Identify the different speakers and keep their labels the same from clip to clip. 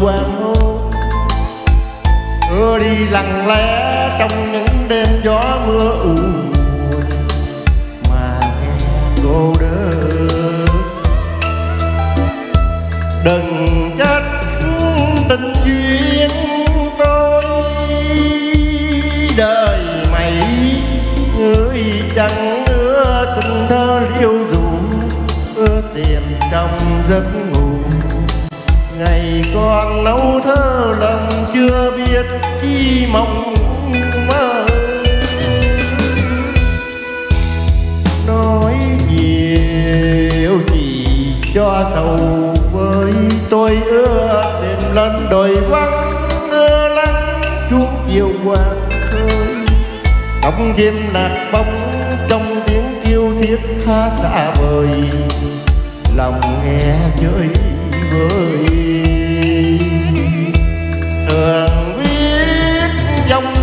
Speaker 1: hoàng hôn ưa đi lặng lẽ trong những đêm gió mưa u mà nghe cô đơn đừng trách tình duyên tôi. Đời mày người chẳng ưa tình thơ liêu dù ưa tìm trong giấc ngủ ngày còn nấu thơ lòng chưa biết chi mong mơ. Nói nhiều gì cho sầu với tôi ưa tìm lên đồi vắng ưa lắng chuông chiều hoàng khơi. Ông chim lạc bóng trong tiếng kêu thiết tha xa vời, lòng nghe chơi vơi. đông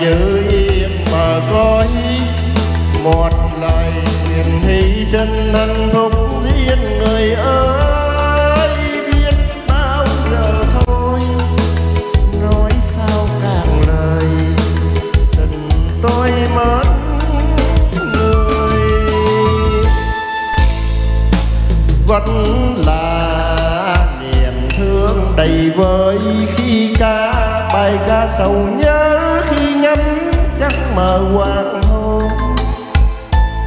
Speaker 1: giữ yên bờ cõi một lời nguyện hy sinh hạnh phúc riêng người ơi biết bao giờ thôi. Nói sao càng lời, tình tôi mất người. Vẫn là niềm thương đầy vơi khi ca, bài ca sầu mờ hoàng hôn.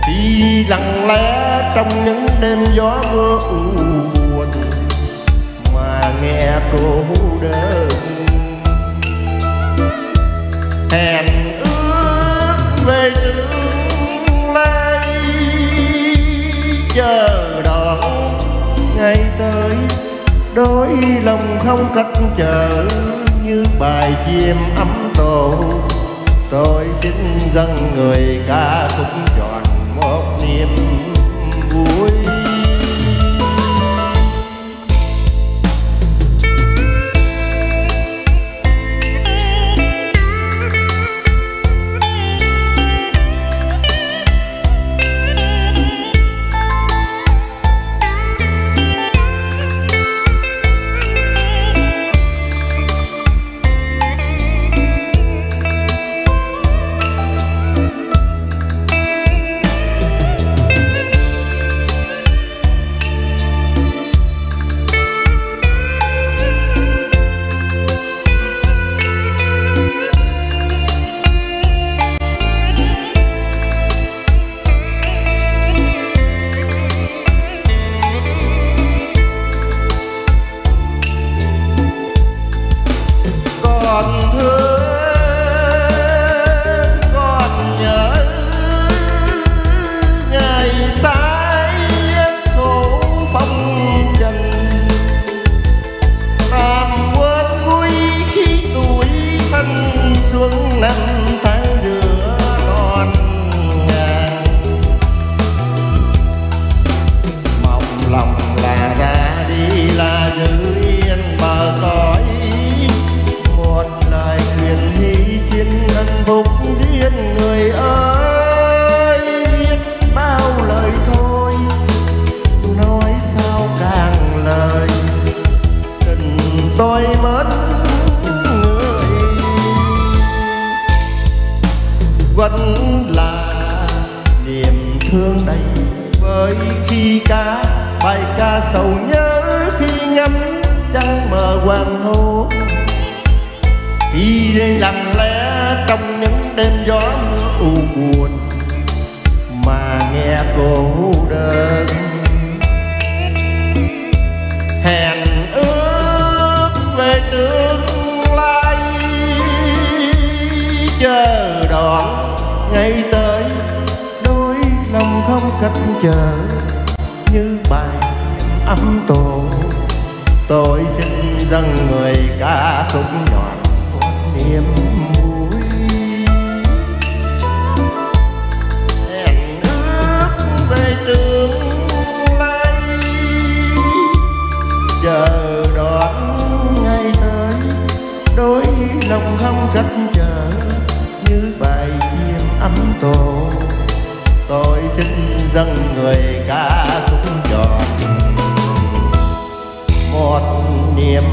Speaker 1: Đi lặng lẽ trong những đêm gió mưa u buồn mà nghe cô đơn. Hẹn ước về tương lai, chờ đón ngày tới. Đôi lòng không cách chờ như bài chim ấm tổ tôi xin dâng người ca khúc tròn một niềm vui. vơi khi ca, bài ca sầu nhớ khi ngắm trăng mờ hoàng hôn. Khi đêm lặng lẽ trong những đêm gió mưa u buồn, mà nghe cô đơn. Cách chờ như bài âm tổ. Tôi xin dâng người ca khúc nhọn niềm vui. Hẹn ước về tương lai. Chờ đón ngày tới, đôi lòng không cách chờ như bài diêm ấm tổ tôi xin dâng người ca khúc tròn một niềm